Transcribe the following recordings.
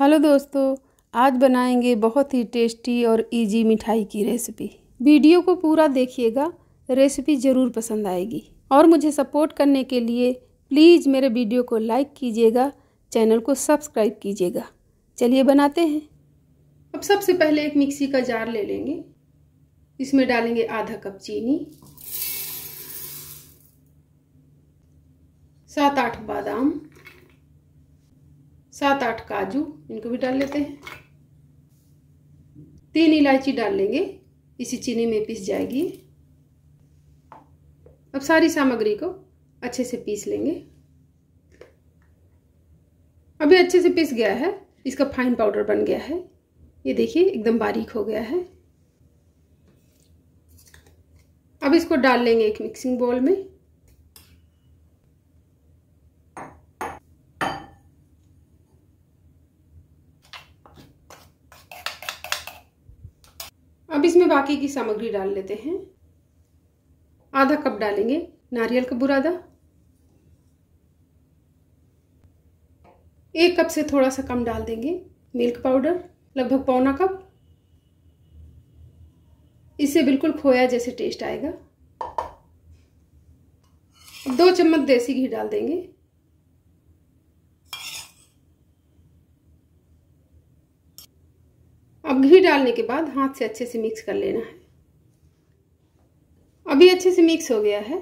Hello दोस्तों, आज बनाएँगे बहुत ही टेस्टी और इजी मिठाई की रेसिपी वीडियो को पूरा देखिएगा रेसिपी ज़रूर पसंद आएगी। और मुझे सपोर्ट करने के लिए प्लीज़ मेरे वीडियो को लाइक कीजिएगा चैनल को सब्सक्राइब कीजिएगा। चलिए बनाते हैं। अब सबसे पहले एक मिक्सी का जार ले लेंगे। इसमें डालेंगे आधा कप चीनी। सात आठ बादाम। सात आठ काजू इनको भी डाल लेते हैं। तीन इलायची डाल लेंगे। इसी चीनी में पीस जाएगी। अब सारी सामग्री को अच्छे से पीस लेंगे। अभी अच्छे से पीस गया है। इसका फाइन पाउडर बन गया है। ये देखिए, एकदम बारीक हो गया है। अब इसको डाल लेंगे एक मिक्सिंग बोल में। इसमें बाकी की सामग्री डाल लेते हैं। आधा कप डालेंगे नारियल का बुरादा। एक कप से थोड़ा सा कम डाल देंगे मिल्क पाउडर, लगभग पौना कप। इससे बिल्कुल खोया जैसे टेस्ट आएगा। दो चम्मच देसी घी डाल देंगे अब घी डालने के बाद हाथ से अच्छे से मिक्स कर लेना है। अभी अच्छे से मिक्स हो गया है।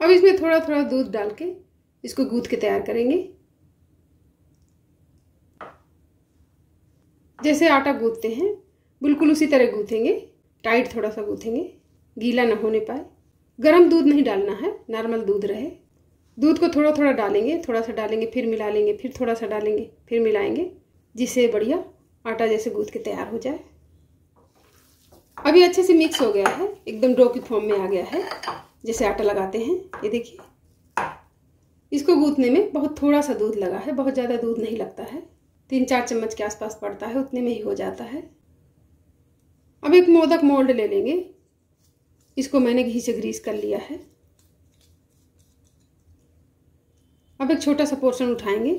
अब इसमें थोड़ा थोड़ा दूध डाल के इसको गूंथ के तैयार करेंगे। जैसे आटा गूंथते हैं, बिल्कुल उसी तरह गूंथेंगे। टाइट थोड़ा सा गूंथेंगे। गीला ना होने पाए। गर्म दूध नहीं डालना है नॉर्मल दूध रहे। दूध को थोड़ा थोड़ा डालेंगे थोड़ा सा डालेंगे, फिर मिला लेंगे, फिर थोड़ा सा डालेंगे, फिर मिलाएँगे, जिससे बढ़िया आटा जैसे गूंथ के तैयार हो जाए। अभी अच्छे से मिक्स हो गया है, एकदम डो की फॉर्म में आ गया है, जैसे आटा लगाते हैं, ये देखिए। इसको गूंथने में बहुत थोड़ा सा दूध लगा है, बहुत ज़्यादा दूध नहीं लगता है। तीन चार चम्मच के आसपास पड़ता है, उतने में ही हो जाता है। अब एक मोदक मोल्ड ले लेंगे। इसको मैंने घी से ग्रीस कर लिया है। अब एक छोटा सा पोर्शन उठाएँगे।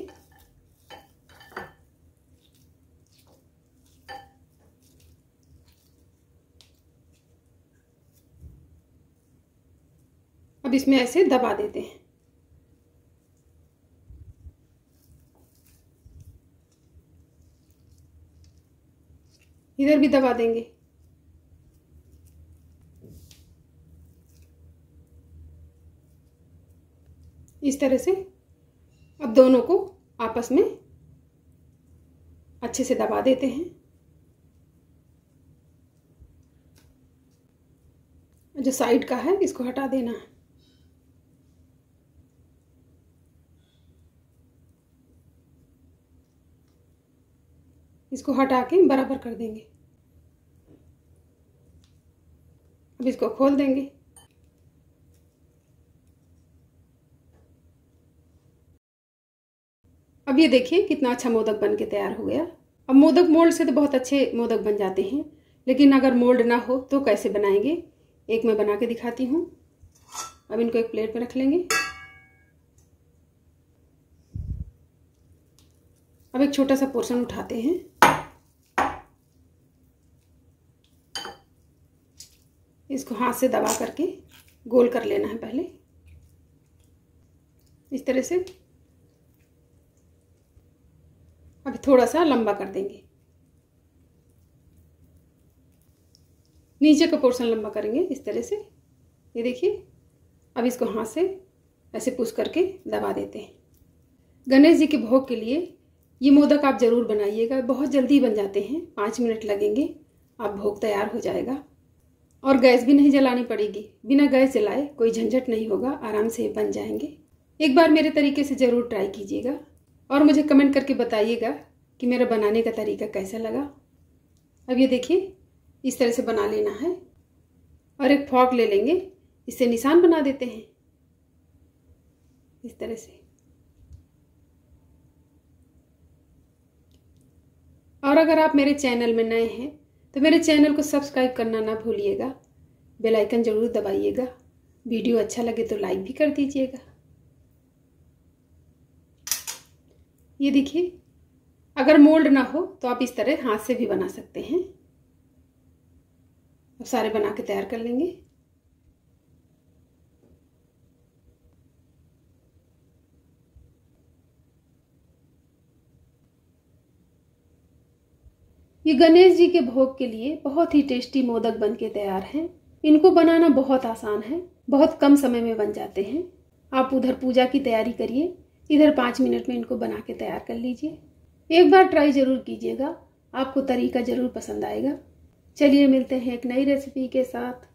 अब इसमें ऐसे दबा देते हैं। इधर भी दबा देंगे। इस तरह से अब दोनों को आपस में अच्छे से दबा देते हैं। जो साइड का है, इसको हटा देना है। इसको हटा के बराबर कर देंगे। अब इसको खोल देंगे। अब ये देखिए कितना अच्छा मोदक बन के तैयार हो गया। अब मोदक मोल्ड से तो बहुत अच्छे मोदक बन जाते हैं, लेकिन अगर मोल्ड ना हो तो कैसे बनाएँगे? एक मैं बना के दिखाती हूँ। अब इनको एक प्लेट में रख लेंगे। अब एक छोटा सा पोर्शन उठाते हैं। इसको हाथ से दबा करके गोल कर लेना है पहले। इस तरह से। अब थोड़ा सा लंबा कर देंगे। नीचे का पोर्शन लंबा करेंगे इस तरह से। ये देखिए, अब इसको हाथ से ऐसे पुश करके दबा देते हैं। गणेश जी के भोग के लिए ये मोदक आप ज़रूर बनाइएगा, बहुत जल्दी बन जाते हैं, पाँच मिनट लगेंगे, आप भोग तैयार हो जाएगा। और गैस भी नहीं जलानी पड़ेगी। बिना गैस जलाए कोई झंझट नहीं होगा, आराम से बन जाएँगे। एक बार मेरे तरीके से ज़रूर ट्राई कीजिएगा और मुझे कमेंट करके बताइएगा कि मेरा बनाने का तरीका कैसा लगा। अब ये देखिए, इस तरह से बना लेना है और एक फॉक ले लेंगे। इससे निशान बना देते हैं। इस तरह से। और अगर आप मेरे चैनल में नए हैं तो मेरे चैनल को सब्सक्राइब करना ना भूलिएगा। बेल आइकन ज़रूर दबाइएगा। वीडियो अच्छा लगे तो लाइक भी कर दीजिएगा। ये देखिए, अगर मोल्ड ना हो तो आप इस तरह हाथ से भी बना सकते हैं। अब सारे बना के तैयार कर लेंगे। ये गणेश जी के भोग के लिए बहुत ही टेस्टी मोदक बन के तैयार हैं। इनको बनाना बहुत आसान है, बहुत कम समय में बन जाते हैं। आप उधर पूजा की तैयारी करिए, इधर पाँच मिनट में इनको बना के तैयार कर लीजिए। एक बार ट्राई ज़रूर कीजिएगा, आपको तरीका ज़रूर पसंद आएगा। चलिए मिलते हैं एक नई रेसिपी के साथ।